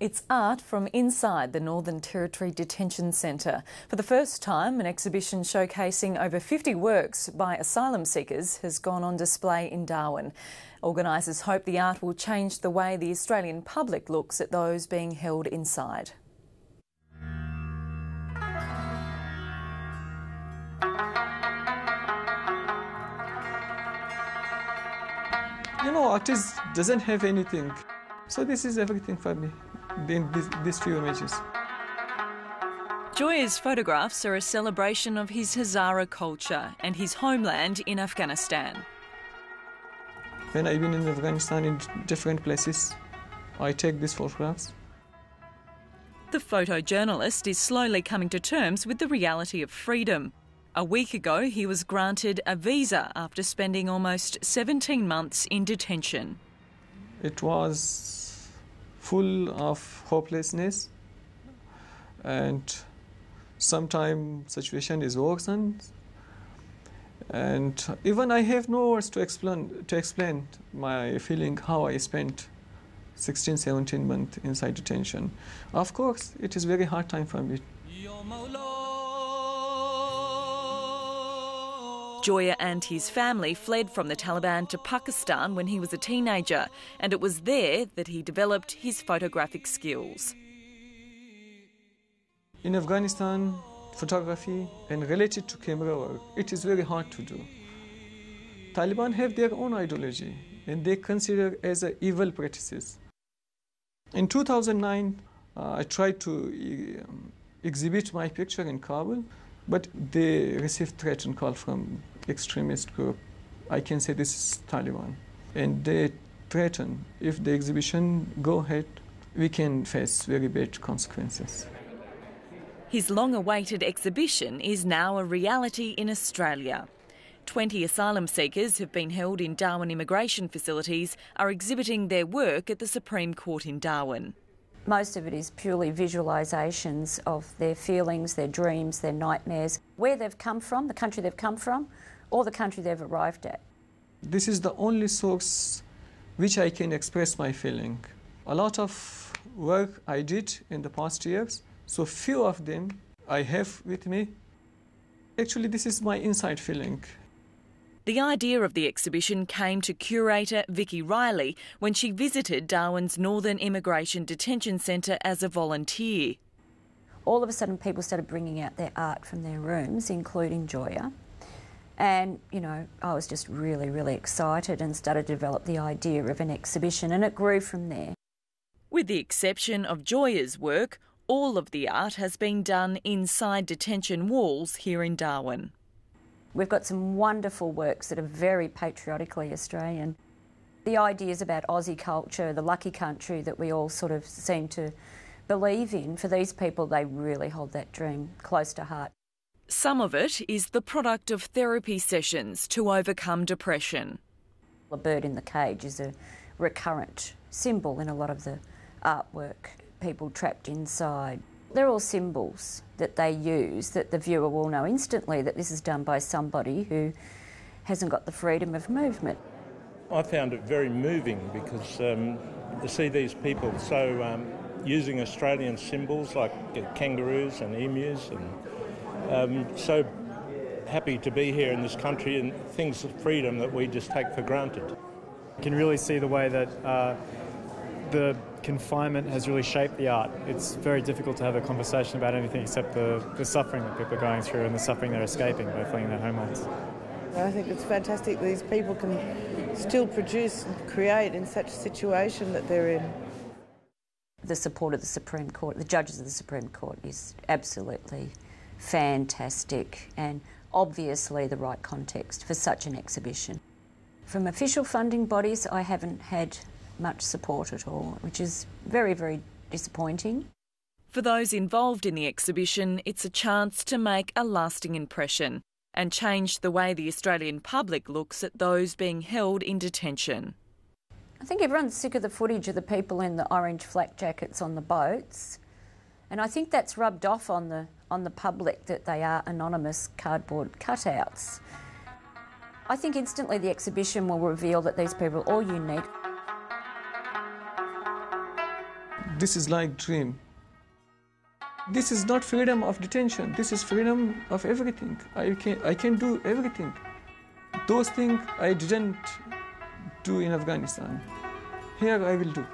It's art from inside the Northern Territory Detention Centre. For the first time, an exhibition showcasing over 50 works by asylum seekers has gone on display in Darwin. Organisers hope the art will change the way the Australian public looks at those being held inside. You know, artist doesn't have anything. So this is everything for me, these, these few images. Joya's photographs are a celebration of his Hazara culture and his homeland in Afghanistan. When I've been in Afghanistan in different places, I take these photographs. The photojournalist is slowly coming to terms with the reality of freedom. A week ago, he was granted a visa after spending almost 17 months in detention. It was full of hopelessness, and sometimes situation is worsened. And even I have no words to explain to explain my feeling how I spent 16, 17 months inside detention. Of course, it is very hard time for me. Joya and his family fled from the Taliban to Pakistan when he was a teenager, and it was there that he developed his photographic skills. In Afghanistan, photography and related to camera work, it is very hard to do. Taliban have their own ideology and they consider as evil practices. In 2009, uh, I tried to um, exhibit my picture in Kabul, but they received threat and call from extremist group. I can say this is Taliban. And they threaten if the exhibition go ahead, we can face very bad consequences. His long awaited exhibition is now a reality in Australia. 20 asylum seekers who've been held in Darwin immigration facilities are exhibiting their work at the Supreme Court in Darwin. Most of it is purely visualisations of their feelings, their dreams, their nightmares, where they've come from, the country they've come from, or the country they've arrived at. This is the only source which I can express my feeling. A lot of work I did in the past years so few of them I have with me. Actually, this is my inside feeling. The idea of the exhibition came to curator Vicky Riley when she visited Darwin's Northern Immigration Detention Centre as a volunteer. All of a sudden, people started bringing out their art from their rooms, including Joya. And, you know, I was just really, really excited and started to develop the idea of an exhibition, and it grew from there. With the exception of Joya's work, all of the art has been done inside detention walls here in Darwin. We've got some wonderful works that are very patriotically Australian. The ideas about Aussie culture, the lucky country that we all sort of seem to believe in, for these people, they really hold that dream close to heart. Some of it is the product of therapy sessions to overcome depression. A bird in the cage is a recurrent symbol in a lot of the artwork people trapped inside. They're all symbols that they use that the viewer will know instantly that this is done by somebody who hasn't got the freedom of movement. I found it very moving because um, to see these people so um, using Australian symbols like kangaroos and emus and um, so happy to be here in this country and things of freedom that we just take for granted. You can really see the way that uh, the confinement has really shaped the art. It's very difficult to have a conversation about anything except the, the suffering that people are going through and the suffering they're escaping by fleeing their homelands. I think it's fantastic these people can still produce and create in such a situation that they're in. The support of the Supreme Court, the judges of the Supreme Court, is absolutely fantastic and obviously the right context for such an exhibition. From official funding bodies, I haven't had much support at all, which is very, very disappointing. For those involved in the exhibition, it's a chance to make a lasting impression and change the way the Australian public looks at those being held in detention. I think everyone's sick of the footage of the people in the orange flak jackets on the boats, and I think that's rubbed off on the on the public that they are anonymous cardboard cutouts. I think instantly the exhibition will reveal that these people are all unique. This is like dream. This is not freedom of detention. This is freedom of everything. I can I can do everything. Those things I didn't do in Afghanistan. Here I will do.